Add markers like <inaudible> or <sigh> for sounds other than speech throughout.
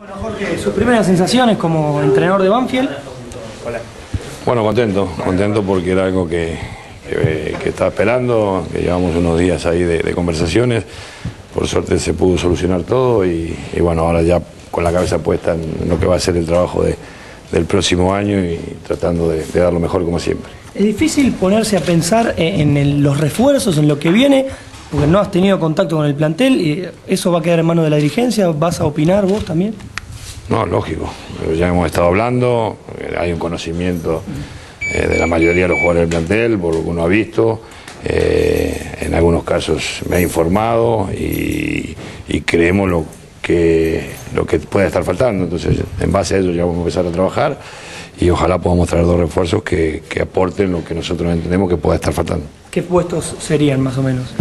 Bueno, Jorge, sus primeras sensaciones como entrenador de Banfield. Bueno, contento, contento porque era algo que, que, que estaba esperando, que llevamos unos días ahí de, de conversaciones. Por suerte se pudo solucionar todo y, y bueno, ahora ya con la cabeza puesta en lo que va a ser el trabajo de- del próximo año y tratando de, de dar lo mejor como siempre. Es difícil ponerse a pensar en en el- los refuerzos, en lo que viene, porque no has tenido contacto con el plantel y eso va a quedar en manos de la dirigencia. ¿Vas a opinar vos también? No, lógico. Ya hemos estado hablando, eh, hay un conocimiento eh, de la mayoría de los jugadores del plantel, por lo que uno ha visto. Eh, en algunos casos me ha informado y, y creemos lo que, lo que puede estar faltando. Entonces, en base a eso ya vamos a empezar a trabajar y ojalá podamos traer dos refuerzos que, que aporten lo que nosotros entendemos que pueda estar faltando. ¿Qué puestos serían más o menos?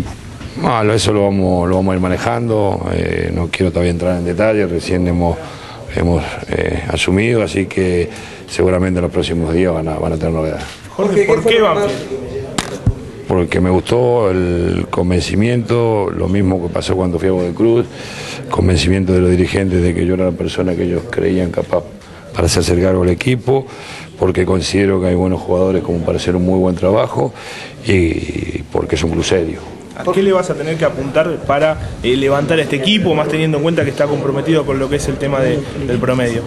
Bueno, eso lo vamos, lo vamos a ir manejando, eh, no quiero todavía entrar en detalle, recién hemos, hemos eh, asumido, así que seguramente en los próximos días van a, van a tener novedades. Jorge, ¿por qué Banfield? Porque me gustó el convencimiento, lo mismo que pasó cuando fui a Godoy Cruz, convencimiento de los dirigentes de que yo era la persona que ellos creían capaz para hacerse cargo del equipo, porque considero que hay buenos jugadores como para hacer un muy buen trabajo y porque es un club serio. ¿A qué le vas a tener que apuntar para eh, levantar este equipo, más teniendo en cuenta que está comprometido con lo que es el tema de- del promedio?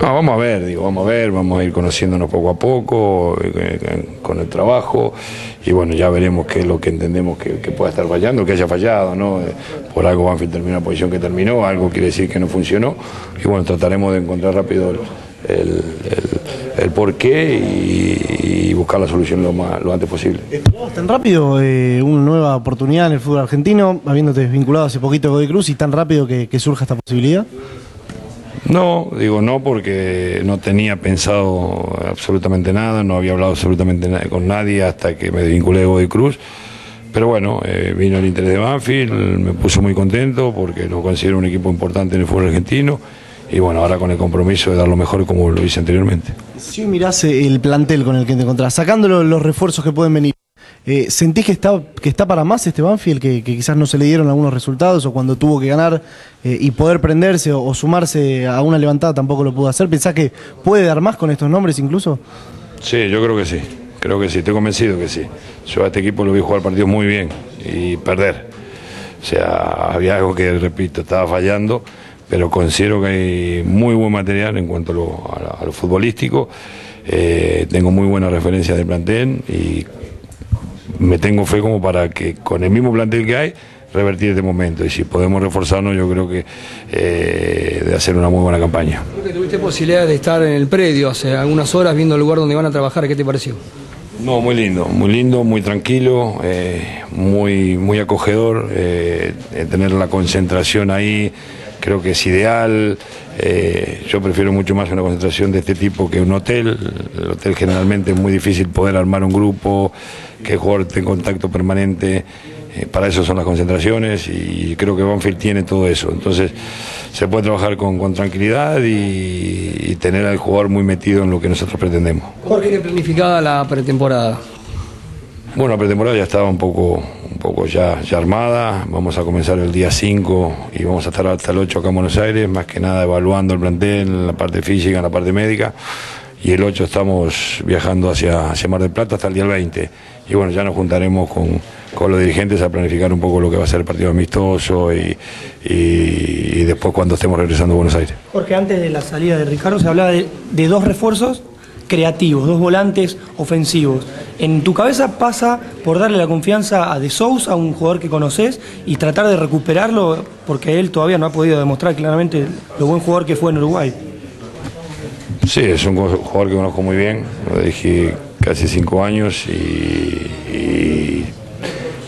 No, vamos a ver, digo, vamos a ver, vamos a ir conociéndonos poco a poco eh, con el trabajo y bueno, ya veremos qué es lo que entendemos que, que pueda estar fallando, que haya fallado, ¿no? Eh, Por algo Banfield terminó la posición que terminó, algo quiere decir que no funcionó y bueno, trataremos de encontrar rápido el- el porqué y, y buscar la solución lo, más, lo antes posible. ¿Esperabas tan rápido eh, una nueva oportunidad en el fútbol argentino, habiéndote desvinculado hace poquito de Godoy Cruz y tan rápido que, que surja esta posibilidad? No, digo no porque no tenía pensado absolutamente nada, no había hablado absolutamente con nadie hasta que me desvinculé de Godoy Cruz. Pero bueno, eh, vino el interés de Banfield, me puso muy contento porque lo considero un equipo importante en el fútbol argentino. Y bueno, ahora con el compromiso de dar lo mejor como lo hice anteriormente. Si hoy mirás eh, el plantel con el que te encontrás, sacando lo- los refuerzos que pueden venir, eh, ¿sentís que está, que está para más este Banfield, que, que quizás no se le dieron algunos resultados o cuando tuvo que ganar eh, y poder prenderse o, o sumarse a una levantada tampoco lo pudo hacer? ¿Pensás que puede dar más con estos nombres incluso? Sí, yo creo que sí, creo que sí, estoy convencido que sí. Yo a este equipo lo vi jugar partidos muy bien y perder. O sea, había algo que, repito, estaba fallando, pero considero que hay muy buen material en cuanto a lo, a la- a lo futbolístico. Eh, tengo muy buena referencia del plantel y me tengo fe como para que con el mismo plantel que hay revertir este momento y si podemos reforzarnos yo creo que eh, de hacer una muy buena campaña. Creo que tuviste posibilidad de estar en el predio hace algunas horas viendo el lugar donde van a trabajar. ¿Qué te pareció? No, muy lindo, muy lindo, muy tranquilo, eh, muy, muy acogedor. tener la concentración ahí creo que es ideal. eh, yo prefiero mucho más una concentración de este tipo que un hotel. El hotel generalmente es muy difícil poder armar un grupo, que el jugador esté en contacto permanente. eh, para eso son las concentraciones y creo que Banfield tiene todo eso. Entonces se puede trabajar con, con tranquilidad y, y tener al jugador muy metido en lo que nosotros pretendemos. ¿Cómo tiene planificada la pretemporada? Bueno, la pretemporada ya estaba un poco, un poco ya, armada. Vamos a comenzar el día 5 y vamos a estar hasta el 8 acá en Buenos Aires, más que nada evaluando el plantel, la parte física, la parte médica. Y el 8 estamos viajando hacia, hacia Mar del Plata hasta el día 20. Y bueno, ya nos juntaremos con, con los dirigentes a planificar un poco lo que va a ser el partido amistoso y, y- y después cuando estemos regresando a Buenos Aires. Jorge, antes de la salida de Ricardo se hablaba de, de dos refuerzos creativos, dos volantes ofensivos. En tu cabeza pasa por darle la confianza a De Sousa, a un jugador que conoces, y tratar de recuperarlo, porque él todavía no ha podido demostrar claramente lo buen jugador que fue en Uruguay. Sí, es un jugador que conozco muy bien, lo dije casi cinco años y,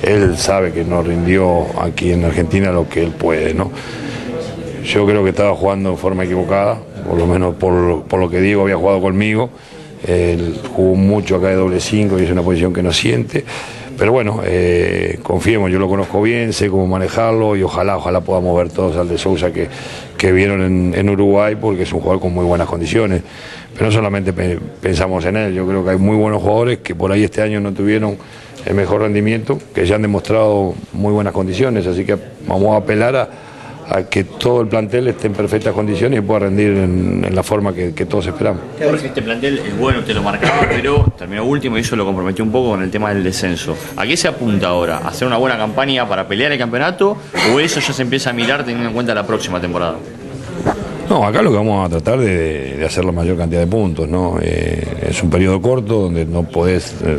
él sabe que no rindió aquí en Argentina lo que él puede, ¿no? Yo creo que estaba jugando en forma equivocada, por lo menos por, por lo que Diego había jugado conmigo. Él jugó mucho acá de doble cinco y es una posición que no siente. Pero bueno, eh, confiemos, yo lo conozco bien, sé cómo manejarlo y ojalá, ojalá podamos ver todos al de Sousa que, que vieron en, en Uruguay porque es un jugador con muy buenas condiciones. Pero no solamente pe- pensamos en él, yo creo que hay muy buenos jugadores que por ahí este año no tuvieron el mejor rendimiento, que ya han demostrado muy buenas condiciones, así que vamos a apelar a, a que todo el plantel esté en perfectas condiciones y pueda rendir en, la forma que, todos esperamos. este plantel es bueno, te lo marcaba, <coughs> pero terminó último y eso lo comprometió un poco con el tema del descenso. ¿A qué se apunta ahora? ¿A hacer una buena campaña para pelear el campeonato o eso ya se empieza a mirar teniendo en cuenta la próxima temporada? No, acá lo que vamos a tratar de, de hacer la mayor cantidad de puntos, ¿no? Eh, es un periodo corto donde no podés eh,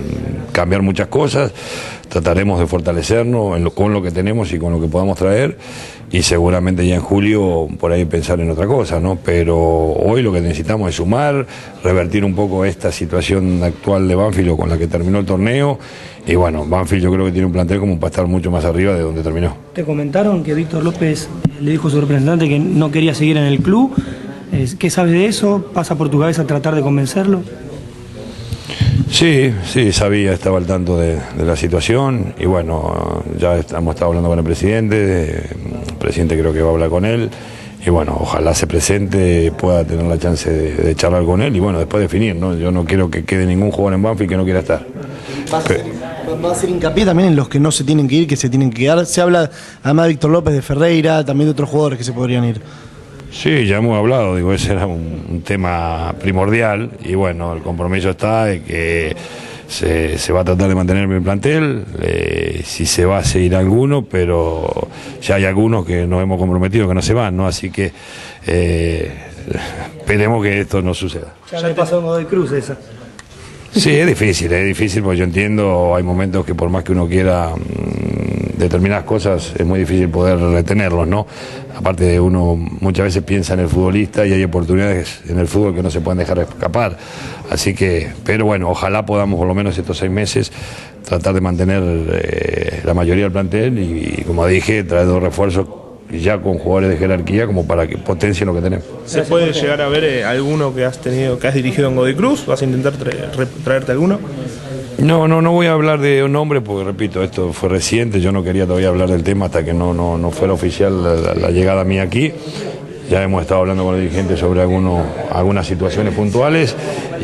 cambiar muchas cosas, trataremos de fortalecernos con lo que tenemos y con lo que podamos traer y seguramente ya en julio por ahí pensar en otra cosa, ¿no? Pero hoy lo que necesitamos es sumar, revertir un poco esta situación actual de Banfield con la que terminó el torneo y bueno, Banfield yo creo que tiene un plantel como para estar mucho más arriba de donde terminó. Te comentaron que Víctor López le dijo a su representante que no quería seguir en el club. ¿Qué sabes de eso? ¿Pasa por tu cabeza tratar de convencerlo? Sí, sí, sabía, estaba al tanto de, la situación y bueno, ya hemos estado hablando con el presidente, el presidente creo que va a hablar con él y bueno, ojalá se presente, pueda tener la chance de, charlar con él y bueno, después definir, ¿no? Yo no quiero que quede ningún jugador en Banfield que no quiera estar. Va a, ser, hincapié también en los que no se tienen que ir, que se tienen que quedar. Se habla además de Víctor López, de Ferreira, también de otros jugadores que se podrían ir. Sí, ya hemos hablado, digo, ese era un, tema primordial y bueno, el compromiso está de que se, va a tratar de mantener mi plantel, eh, si se va a seguir alguno, pero ya hay algunos que nos hemos comprometido que no se van, ¿no? Así que eh, esperemos que esto no suceda. Ya le pasó de Cruz esa. Sí, es difícil, es difícil porque yo entiendo, hay momentos que por más que uno quiera mm, determinadas cosas, es muy difícil poder retenerlos, ¿no? Aparte de uno muchas veces piensa en el futbolista y hay oportunidades en el fútbol que no se pueden dejar escapar. Así que, pero bueno, ojalá podamos por lo menos estos seis meses tratar de mantener eh, la mayoría del plantel y, como dije, traer dos refuerzos ya con jugadores de jerarquía como para que potencien lo que tenemos. ¿Se puede llegar a ver eh, alguno que has tenido, que has dirigido en Godoy Cruz? ¿Vas a intentar traerte alguno? No, no, no voy a hablar de un nombre porque repito, esto fue reciente, yo no quería todavía hablar del tema hasta que no, no, no fuera oficial la, llegada mía aquí. Ya hemos estado hablando con los dirigentes sobre algunos, algunas situaciones puntuales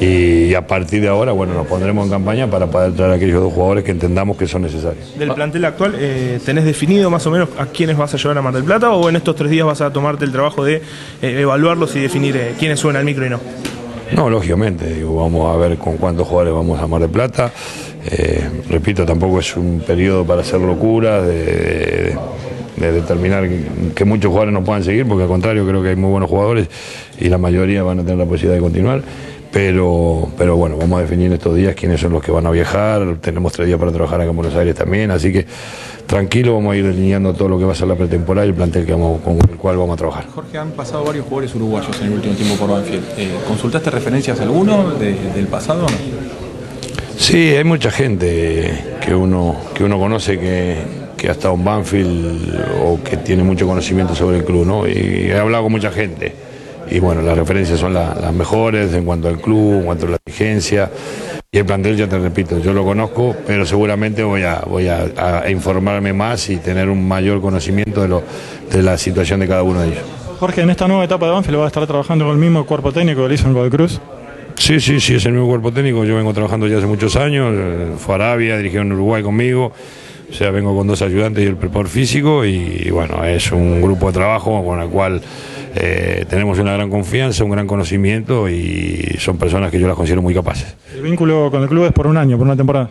y, a partir de ahora, bueno, nos pondremos en campaña para poder traer a aquellos dos jugadores que entendamos que son necesarios. Del plantel actual, eh, ¿tenés definido más o menos a quiénes vas a llevar a Mar del Plata o en estos tres días vas a tomarte el trabajo de eh, evaluarlos y definir eh, quiénes suenan al micro y no? No, lógicamente, digo, vamos a ver con cuántos jugadores vamos a Mar del Plata. repito, tampoco es un periodo para hacer locuras, de de determinar que, muchos jugadores no puedan seguir, porque al contrario creo que hay muy buenos jugadores y la mayoría van a tener la posibilidad de continuar. Pero, pero bueno, vamos a definir estos días quiénes son los que van a viajar. Tenemos tres días para trabajar acá en Buenos Aires también, así que tranquilo, vamos a ir delineando todo lo que va a ser la pretemporada y el plantel que vamos, con el cual vamos a trabajar. Jorge, han pasado varios jugadores uruguayos en el último tiempo por Banfield. Eh, ¿Consultaste referencias alguno del pasado? Sí, hay mucha gente que uno, que uno conoce que, que ha estado en Banfield o que tiene mucho conocimiento sobre el club, ¿no? Y he hablado con mucha gente. Y bueno, las referencias son las mejores en cuanto al club, en cuanto a la dirigencia. Y el plantel, ya te repito, yo lo conozco, pero seguramente voy a, voy a, informarme más y tener un mayor conocimiento de, lo, de la situación de cada uno de ellos. Jorge, en esta nueva etapa de Banfield va a estar trabajando con el mismo cuerpo técnico que lo hizo en. Sí, sí, sí, es el mismo cuerpo técnico. Yo vengo trabajando ya hace muchos años. Fue a Arabia, dirigió en Uruguay conmigo. O sea, vengo con dos ayudantes y el prepor físico y, bueno, es un grupo de trabajo con el cual eh, tenemos una gran confianza, un gran conocimiento y son personas que yo las considero muy capaces. ¿El vínculo con el club es por un año, por una temporada?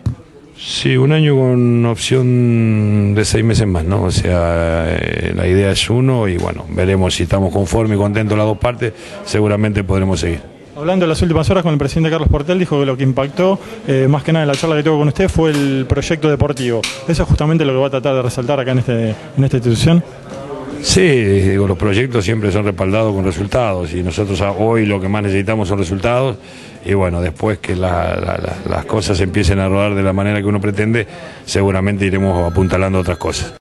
Sí, un año con opción de seis meses más, ¿no? O sea, eh, la idea es uno y bueno, veremos si estamos conformes y contentos las dos partes, seguramente podremos seguir. Hablando de las últimas horas con el presidente Carlos Portel, dijo que lo que impactó eh, más que nada en la charla que tuvo con usted fue el proyecto deportivo. ¿Eso es justamente lo que va a tratar de resaltar acá en, este, en esta institución? Sí, los proyectos siempre son respaldados con resultados y nosotros hoy lo que más necesitamos son resultados y bueno, después que las cosas empiecen a rodar de la manera que uno pretende, seguramente iremos apuntalando otras cosas.